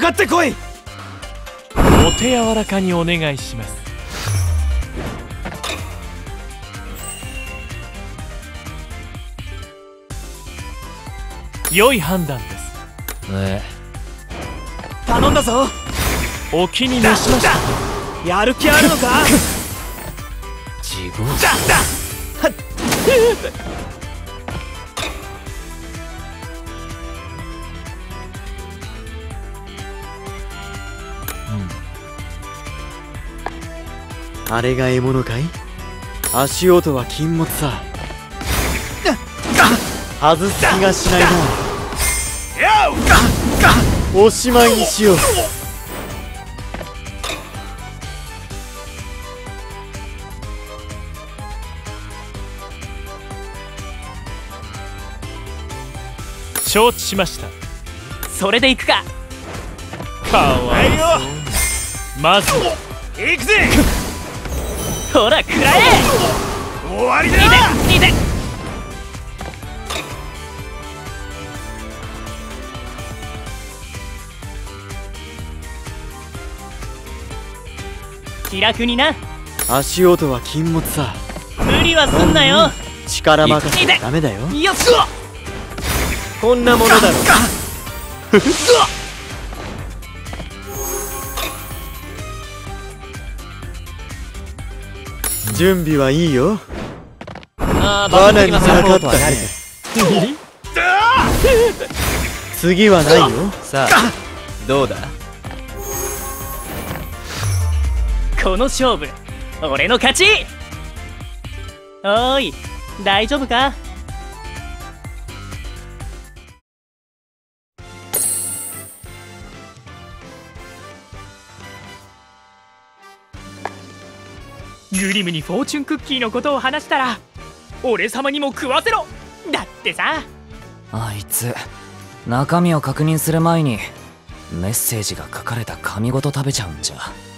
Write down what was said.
かってこい。お手柔らかにお願いします。良い判断です。え。頼んだぞ。お気に召しましたやる気あるのか？地獄あれが獲物かい？足音は禁物さ。外す気がしないなおしまいにしよう。承知しました。それで行くか。かわいそうまず行くぜ! ほら食らえ!終わりだ !2 点気楽にな。足音は禁物さ。無理はすんなよ!力任せじゃダメだよ。よっこんなものだろ 準備はいいよ。あー罠にかかった。ね次はないよ。さあどうだ？この勝負俺の勝ち！おーい大丈夫か？グリムにフォーチュンクッキーのことを話したら俺様にも食わせろ。だってさ。あいつ中身を確認する前にメッセージが書かれた紙ごと食べちゃうんじゃ。